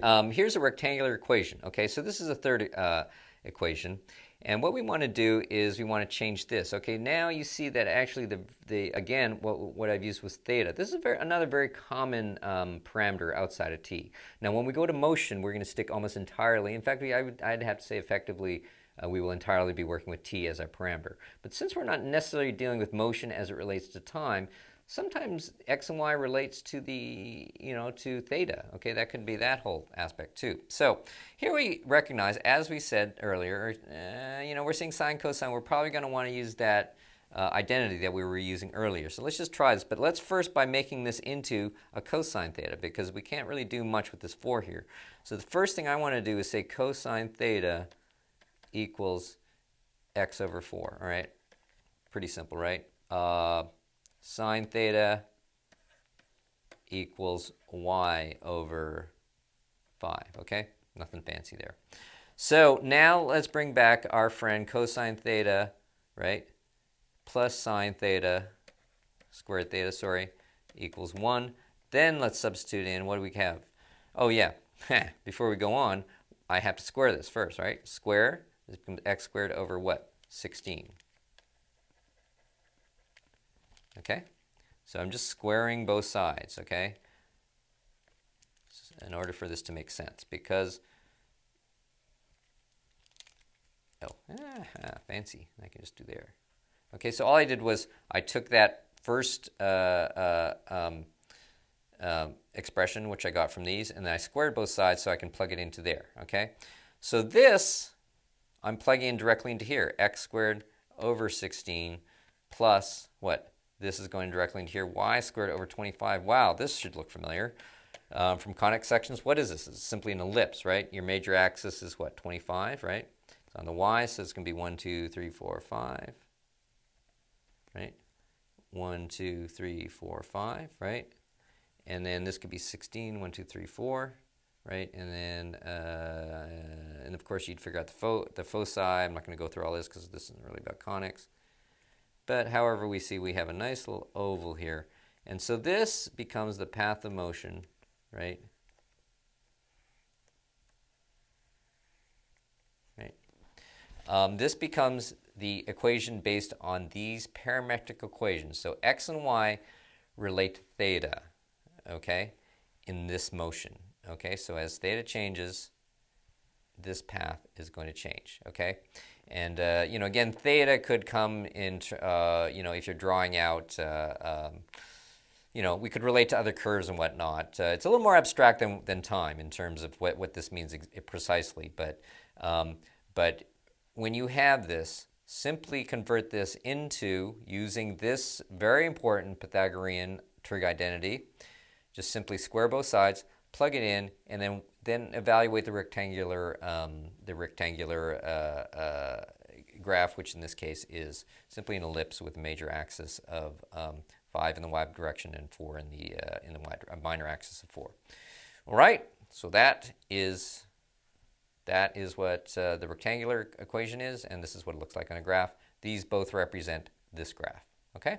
Um, here's a rectangular equation. Okay, so this is a third uh, equation. And what we want to do is we want to change this. Okay, now you see that actually the, the again, what, what I've used was theta. This is very, another very common um, parameter outside of t. Now when we go to motion, we're going to stick almost entirely, in fact, we, I would, I'd have to say effectively, uh, we will entirely be working with t as our parameter. But since we're not necessarily dealing with motion as it relates to time, sometimes x and y relates to the, you know, to theta. Okay, that could be that whole aspect too. So here we recognize, as we said earlier, uh, you know, we're seeing sine, cosine. We're probably going to want to use that uh, identity that we were using earlier. So let's just try this. But let's first by making this into a cosine theta because we can't really do much with this 4 here. So the first thing I want to do is say cosine theta equals x over 4. All right, pretty simple, right? Uh, sine theta equals y over 5, okay? Nothing fancy there. So now let's bring back our friend cosine theta, right, plus sine theta, squared theta, sorry, equals 1. Then let's substitute in, what do we have? Oh yeah, before we go on, I have to square this first, right? Square, this becomes x squared over what? 16. Okay? So I'm just squaring both sides, okay? In order for this to make sense, because, oh, ah, ah, fancy, I can just do there. Okay, so all I did was I took that first uh, uh, um, uh, expression, which I got from these, and then I squared both sides so I can plug it into there, okay? So this, I'm plugging in directly into here, x squared over 16 plus, what, this is going directly into here. y squared over 25. Wow, this should look familiar. Um, from conic sections, what is this? It's simply an ellipse, right? Your major axis is what, 25, right? So on the y, so it's going to be 1, 2, 3, 4, 5, right? 1, 2, 3, 4, 5, right? And then this could be 16, 1, 2, 3, 4, right? And then, uh, and of course, you'd figure out the, fo the foci. I'm not going to go through all this because this isn't really about conics. But however, we see we have a nice little oval here. And so this becomes the path of motion, right? Right. Um, this becomes the equation based on these parametric equations. So x and y relate to theta, okay, in this motion. Okay, so as theta changes, this path is going to change, okay? And, uh, you know, again, theta could come in, uh, you know, if you're drawing out, uh, um, you know, we could relate to other curves and whatnot. Uh, it's a little more abstract than, than time in terms of what, what this means precisely. But, um, but when you have this, simply convert this into using this very important Pythagorean trig identity. Just simply square both sides, plug it in, and then then evaluate the rectangular um, the rectangular uh, uh, graph, which in this case is simply an ellipse with a major axis of um, five in the y direction and four in the uh, in the minor axis of four. All right, so that is that is what uh, the rectangular equation is, and this is what it looks like on a graph. These both represent this graph. Okay.